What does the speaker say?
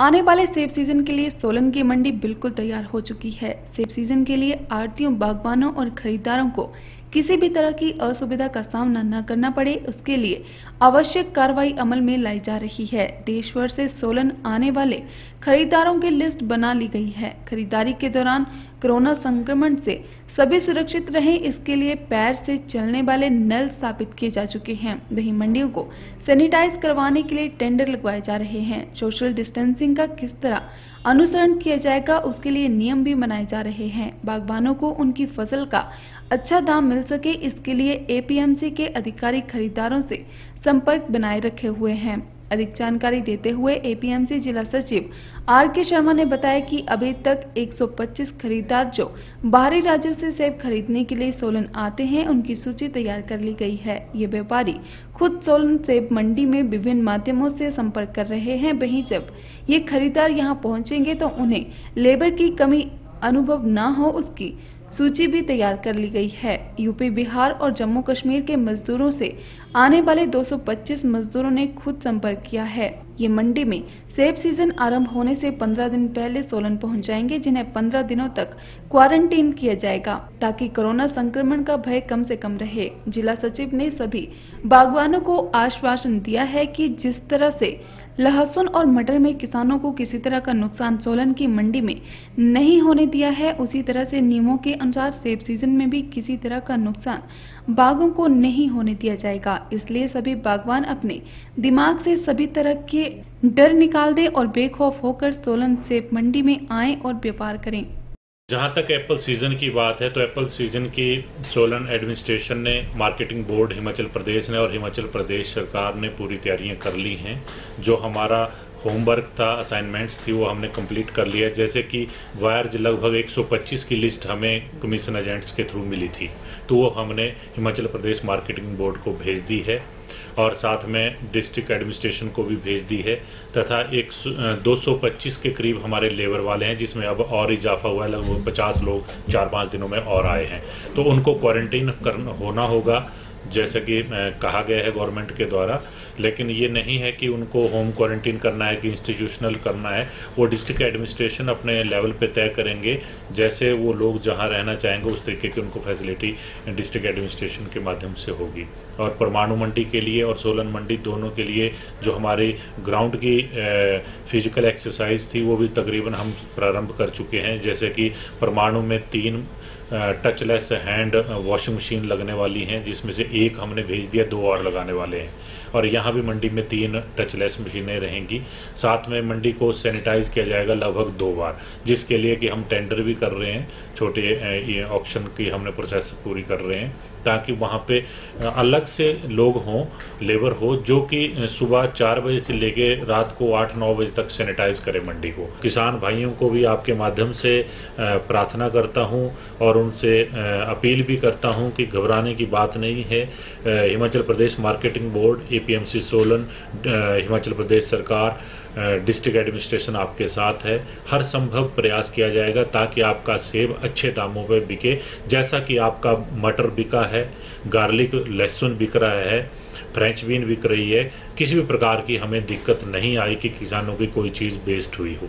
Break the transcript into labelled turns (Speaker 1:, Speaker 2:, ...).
Speaker 1: आने वाले सेब सीज़न के लिए सोलन की मंडी बिल्कुल तैयार हो चुकी है। सेब सीज़न के लिए आड़तियों बागवानों और खरीदारों को किसी भी तरह की असुविधा का सामना न करना पड़े। उसके लिए आवश्यक कार्रवाई अमल में लाई जा रही है। देश भर से सोलन आने वाले खरीदारों की लिस्ट बना ली गई है। खरीदारी के दौरान कोरोना संक्रमण से सभी सुरक्षित रहें, इसके लिए पैर से चलने वाले नल स्थापित किए जा चुके हैं। वही मंडियों को सैनिटाइज करवाने के लिए टेंडर लगवाए जा रहे हैं। सोशल डिस्टेंसिंग का किस तरह अनुसरण किया जाएगा, उसके लिए नियम भी बनाए जा रहे हैं। बागवानों को उनकी फ़सल का अच्छा दाम मिल सके, इसके लिए एपीएमसी के अधिकारी खरीदारों से संपर्क बनाए रखे हुए हैं। अधिक जानकारी देते हुए एपीएमसी जिला सचिव आर के शर्मा ने बताया कि अभी तक 125 खरीदार जो बाहरी राज्यों से सेब खरीदने के लिए सोलन आते हैं, उनकी सूची तैयार कर ली गई है। ये व्यापारी खुद सोलन सेब मंडी में विभिन्न माध्यमों से संपर्क कर रहे हैं। वहीं जब ये खरीदार यहाँ पहुँचेंगे तो उन्हें लेबर की कमी अनुभव न हो, उसकी सूची भी तैयार कर ली गई है। यूपी, बिहार और जम्मू कश्मीर के मजदूरों से आने वाले 225 मजदूरों ने खुद संपर्क किया है। ये मंडी में सेब सीज़न आरंभ होने से 15 दिन पहले सोलन पहुँच जाएँगे, जिन्हें 15 दिनों तक क्वारंटीन किया जाएगा, ताकि कोरोना संक्रमण का भय कम से कम रहे। जिला सचिव ने सभी बागवानों को आश्वासन दिया है कि जिस तरह से लहसुन और मटर में किसानों को किसी तरह का नुकसान सोलन की मंडी में नहीं होने दिया है, उसी तरह से नियमों के अनुसार सेब सीज़न में भी किसी तरह का नुकसान बागों को नहीं होने दिया जाएगा। इसलिए सभी बागवान अपने दिमाग से सभी तरह के डर निकाल दें और बेखौफ होकर सोलन सेब मंडी में आए और व्यापार करें।
Speaker 2: जहाँ तक एप्पल सीज़न की बात है तो एप्पल सीज़न की सोलन एडमिनिस्ट्रेशन ने मार्केटिंग बोर्ड हिमाचल प्रदेश ने और हिमाचल प्रदेश सरकार ने पूरी तैयारियाँ कर ली हैं, जो हमारा होमवर्क था असाइनमेंट्स थी, वो हमने कंप्लीट कर लिया। जैसे कि वायर्स लगभग 125 की लिस्ट हमें कमीशन एजेंट्स के थ्रू मिली थी। तो वो हमने हिमाचल प्रदेश मार्केटिंग बोर्ड को भेज दी है और साथ में डिस्ट्रिक्ट एडमिनिस्ट्रेशन को भी भेज दी है तथा एक 225 के करीब हमारे लेबर वाले हैं, जिसमें अब और इजाफा हुआ है। लगभग पचास लोग चार पाँच दिनों में और आए हैं। तो उनको क्वारंटीन करना होना होगा। जैसा कि कहा गया है गवर्नमेंट के द्वारा, लेकिन ये नहीं है कि उनको होम क्वारंटीन करना है, कि इंस्टीट्यूशनल करना है। वो डिस्ट्रिक्ट एडमिनिस्ट्रेशन अपने लेवल पे तय करेंगे, जैसे वो लोग जहाँ रहना चाहेंगे, उस तरीके की उनको फैसिलिटी डिस्ट्रिक्ट एडमिनिस्ट्रेशन के माध्यम से होगी। और परमाणु मंडी के लिए और सोलन मंडी दोनों के लिए जो हमारी ग्राउंड की फ़िज़िकल एक्सरसाइज थी, वो भी तकरीबन हम प्रारंभ कर चुके हैं। जैसे कि परमाणु में तीन टचलेस हैंड वॉशिंग मशीन लगने वाली हैं, जिसमें से एक हमने भेज दिया, दो और लगाने वाले हैं। और यहाँ भी मंडी में तीन टचलेस मशीनें रहेंगी। साथ में मंडी को सैनिटाइज किया जाएगा लगभग दो बार, जिसके लिए कि हम टेंडर भी कर रहे हैं, छोटे ऑप्शन की हमने प्रोसेस पूरी कर रहे हैं, ताकि वहाँ पे अलग से लोग हों लेबर हो, जो कि सुबह चार बजे से लेके रात को आठ, नौ बजे तक सैनिटाइज करे मंडी को। किसान भाइयों को भी आपके माध्यम से प्रार्थना करता हूँ और उनसे अपील भी करता हूँ कि घबराने की बात नहीं है। Himachal Pradesh marketing board, APMC Solan Himachal Pradesh सरकार डिस्ट्रिक्ट एडमिनिस्ट्रेशन आपके साथ है। हर संभव प्रयास किया जाएगा ताकि आपका सेब अच्छे दामों पर बिके। जैसा कि आपका मटर बिका है, गार्लिक लहसुन बिक रहा है, फ्रेंच बीन बिक रही है, किसी भी प्रकार की हमें दिक्कत नहीं आई कि किसानों की कोई चीज़ वेस्ट हुई हो।